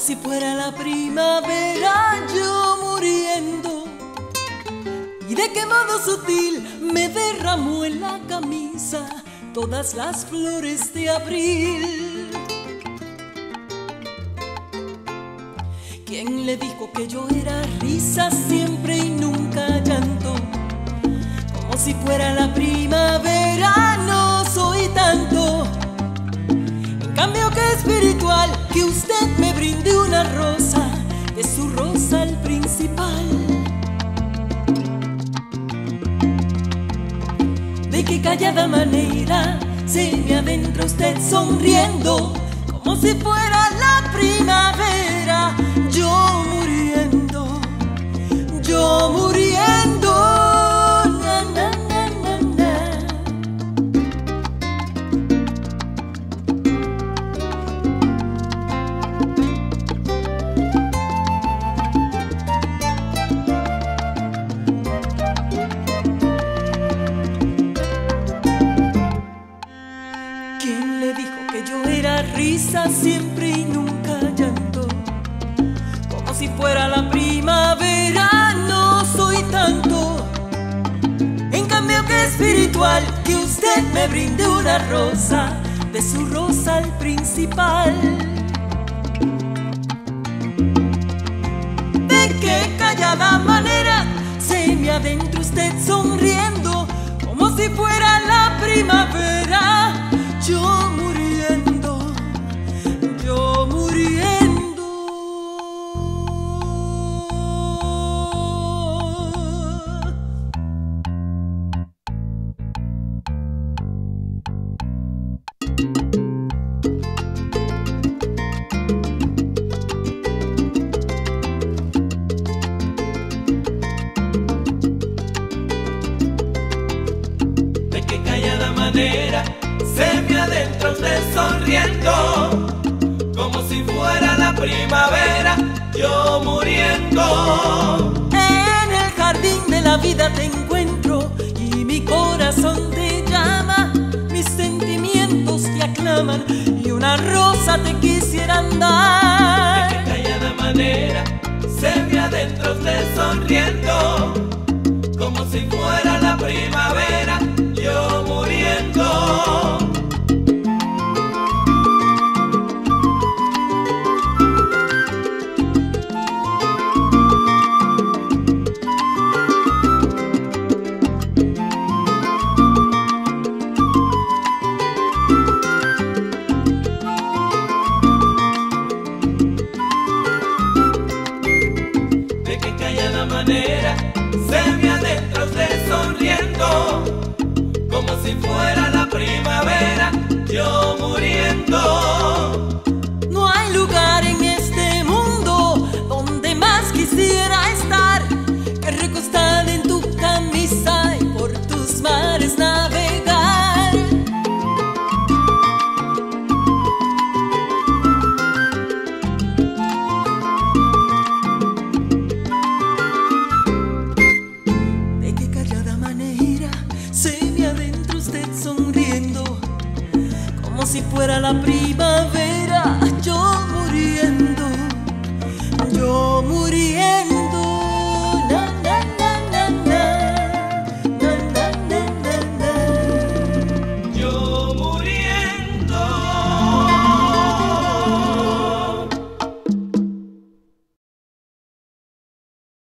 si fuera la primavera yo muriendo. Y de qué modo sutil me derramó en la camisa todas las flores de abril. ¿Quién le dijo que yo era risa siempre y nunca llanto? Como si fuera la primavera, callada manera se me adentra usted sonriendo, como si fuera la primavera, risa siempre y nunca llanto? Como si fuera la primavera, no soy tanto. En cambio que espiritual, que usted me brinde una rosa, de su rosa al principal. De qué callada manera se me adentra usted sonriendo, como si fuera la primavera. Manera se me adentra usted sonriendo, como si fuera la primavera, yo muriendo. En el jardín de la vida te encuentro y mi corazón te llama, mis sentimientos te aclaman y una rosa te quisieran De dar. qué callada manera se me adentra usted sonriendo, como si fuera la primavera, si fuera la primavera.